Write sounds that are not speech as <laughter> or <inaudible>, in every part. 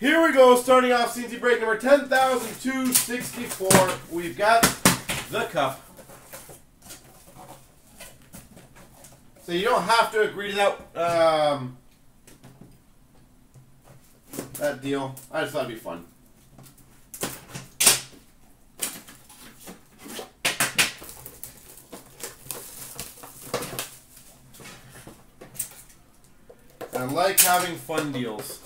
Here we go, starting off CNC break number 10,264. We've got the cup. So you don't have to agree to that um, that deal. I just thought it'd be fun. I like having fun deals.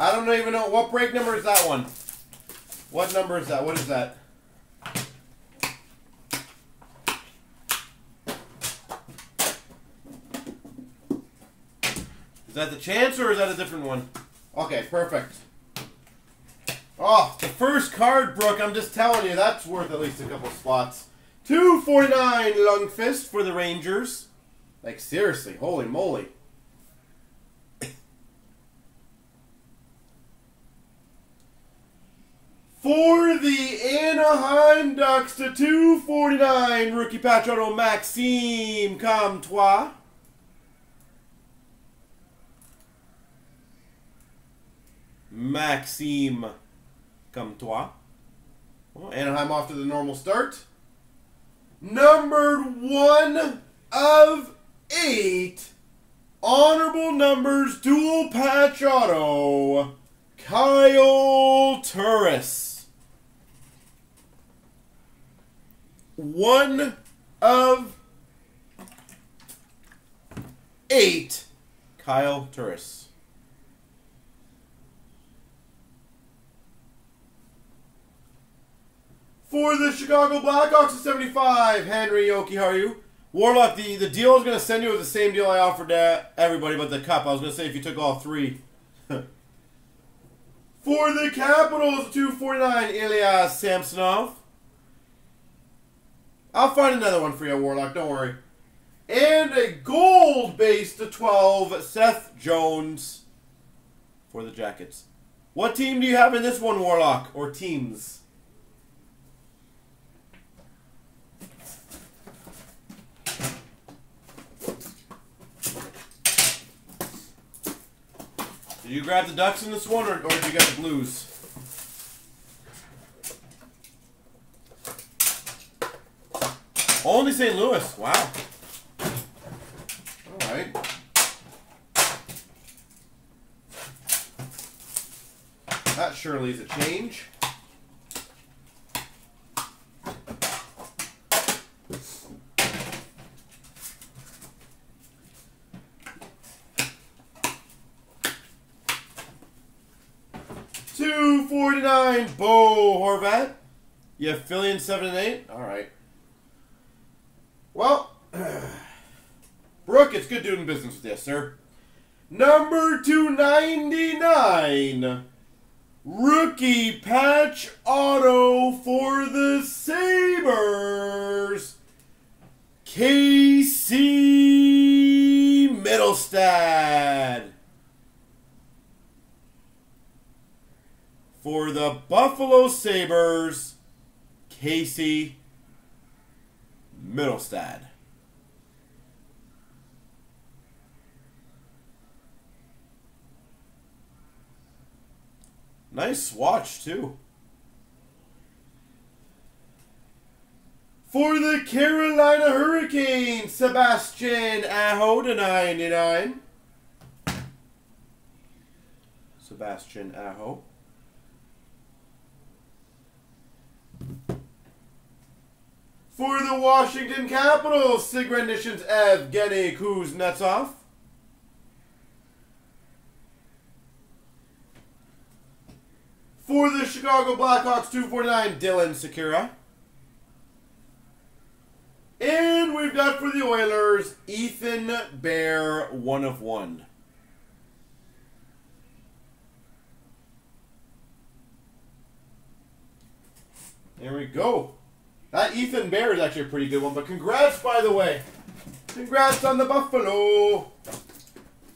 I don't even know what break number is that one. What number is that? What is that? Is that the chance or is that a different one? Okay, perfect. Oh, the first card, Brooke. I'm just telling you, that's worth at least a couple spots. 249 Lundqvist for the Rangers. Like, seriously, holy moly. For the Anaheim Ducks to 249, rookie patch auto Maxime Comtois. Maxime Comtois. Well, Anaheim off to the normal start. Numbered one of eight. Honorable numbers dual patch auto. Kyle Turris. One of eight. Kyle Turris. For the Chicago Blackhawks at 75, Henry Jokiharju. Warlock, the, the deal I was going to send you was the same deal I offered to everybody but the cup. I was going to say if you took all three. <laughs> For the Capitals, 249, Ilya Samsonov. I'll find another one for you, Warlock. Don't worry. And a gold base to 12, Seth Jones for the Jackets. What team do you have in this one, Warlock? Or teams? Did you grab the Ducks in this one, or, or did you get the Blues? Only St. Louis. Wow. All right. That surely is a change. Two forty nine, Bo Horvat. You have Philly in seven and eight. All right. Well, <clears throat> Brooke, it's good doing business with you, sir. Number two ninety nine, rookie patch auto for the Sabres. Casey Mittelstadt. For the Buffalo Sabres, Casey Mittelstadt. Nice swatch, too. For the Carolina Hurricanes, Sebastian Aho to 99. Sebastian Aho. For the Washington Capitals, Sig renditions Evgeny Kuznetsov. For the Chicago Blackhawks, 249, Dylan Sikura. And we've got for the Oilers, Ethan Bear, one of one. There we go. That Ethan Bear is actually a pretty good one, but congrats, by the way. Congrats on the Buffalo.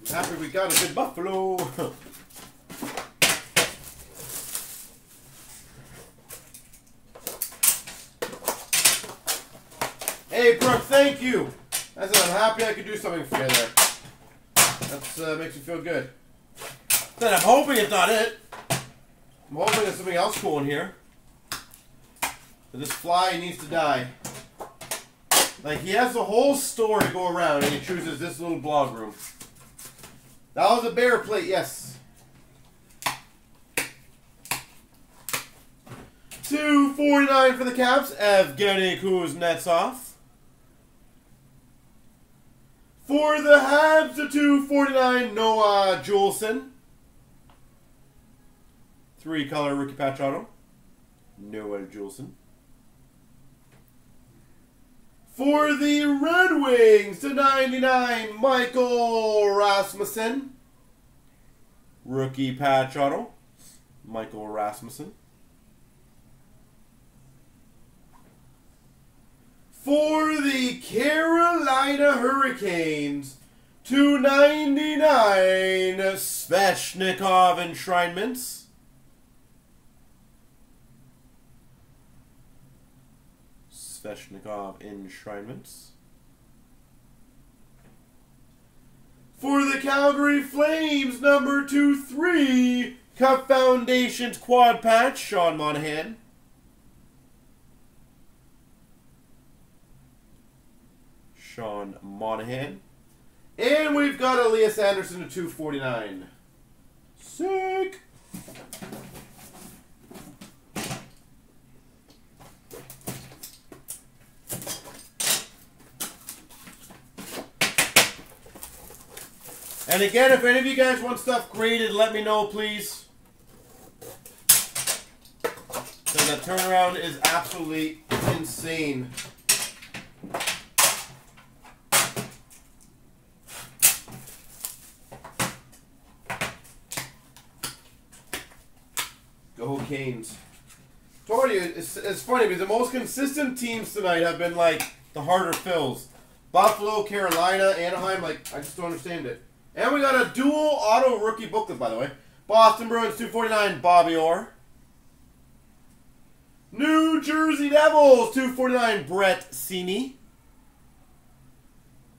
Happy we got a good Buffalo. <laughs> hey, Brooke, thank you. I said I'm happy I could do something for you there. That uh, makes me feel good. Then I'm hoping it's not it. I'm hoping there's something else cool in here. This fly needs to die. Like, he has the whole store to go around, and he chooses this little blog room. That was a bear plate, yes. Two forty nine for the Caps. Evgeny Kuznetsov. For the Habs, forty nine Noah Juulsen. Three color rookie patch auto. Noah Juulsen. For the Red Wings to 99, Michael Rasmussen. Rookie patch auto, Michael Rasmussen. For the Carolina Hurricanes, 299, Svechnikov enshrinements. Svechnikov enshrinements. For the Calgary Flames, number 2-3, Cup Foundations quad patch, Sean Monahan. Sean Monahan. And we've got Elias Anderson to 249. Sick! And again, if any of you guys want stuff graded, let me know, please. Because that turnaround is absolutely insane. Go Canes. Told you, it's, it's funny because the most consistent teams tonight have been like the harder fills. Buffalo, Carolina, Anaheim, like, I just don't understand it. And we got a dual auto rookie booklet, by the way. Boston Bruins 249, Bobby Orr. New Jersey Devils 249, Brett Seney.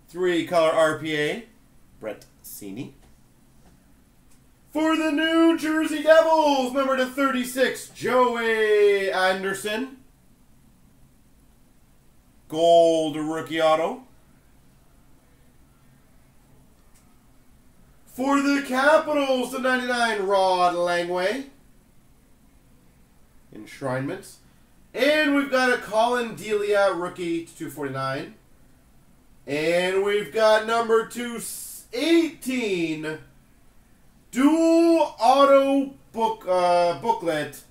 Three color RPA, Brett Seney. For the New Jersey Devils, number to 36, Joey Anderson. Gold rookie auto. For the Capitals, the 99, Rod Langway. Enshrinements. And we've got a Collin Delia rookie to 249. And we've got number 218, dual auto book uh, booklet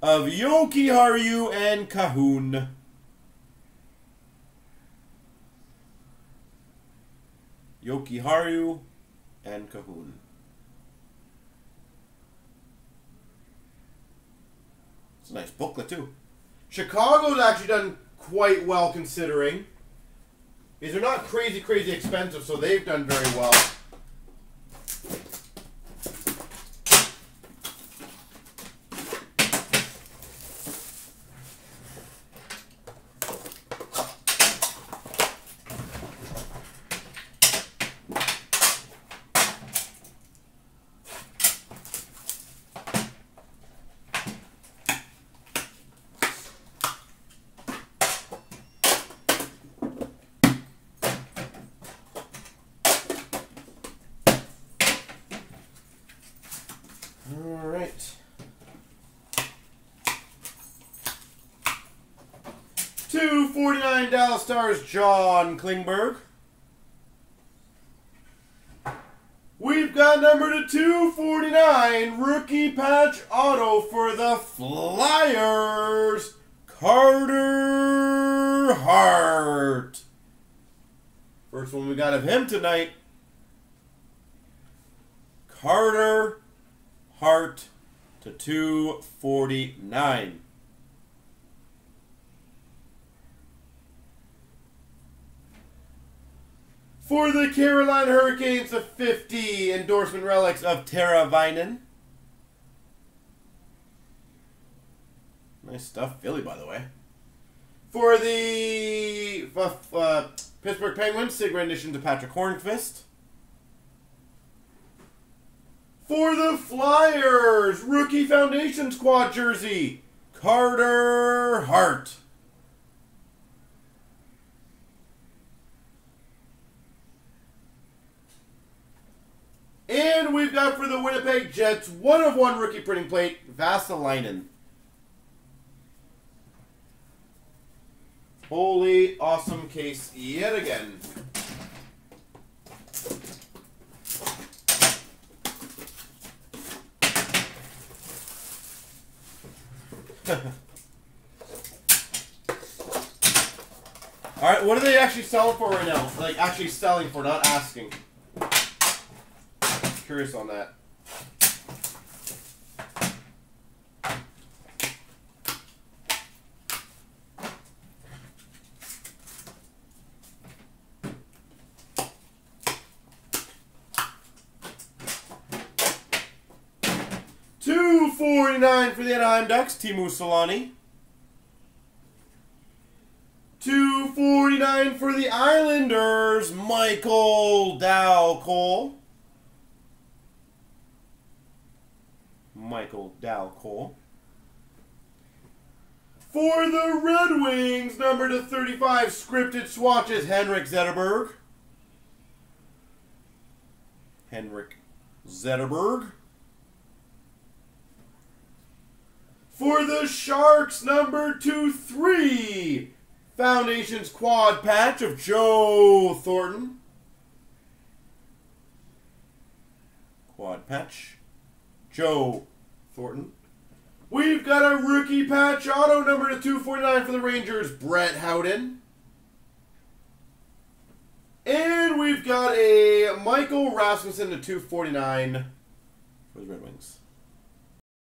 of Jokiharju and Kahun. Jokiharju and Kahun. It's a nice booklet too. Chicago's actually done quite well considering. These are not crazy, crazy expensive, so they've done very well. All right. Two forty nine Dallas Stars, John Klingberg. We've got number to 249, rookie patch auto for the Flyers, Carter Hart. First one we got of him tonight. Carter Hart to 249. For the Carolina Hurricanes, the 50 endorsement relics of Teravainen. Nice stuff, Philly, by the way. For the uh, uh, Pittsburgh Penguins, sig rendition to Patrick Hornqvist. For the Flyers, rookie foundation squad jersey, Carter Hart. And we've got for the Winnipeg Jets, one of one rookie printing plate, Vesalainen. Holy awesome case yet again. All right, what are they actually selling for right now? Like actually selling for, not asking. Curious on that. Two forty nine for the Anaheim Ducks. Two forty nine for the Islanders, Michael Dal Colle. Michael Dal Colle. For the Red Wings, number to 35, scripted swatches, Henrik Zetterberg. Henrik Zetterberg. For the Sharks, number two, three, Foundations quad patch of Joe Thornton. Quad patch. Joe Thornton. We've got a rookie patch auto number to 249 for the Rangers, Brett Howden. And we've got a Michael Rasmussen to 249 for the Red Wings.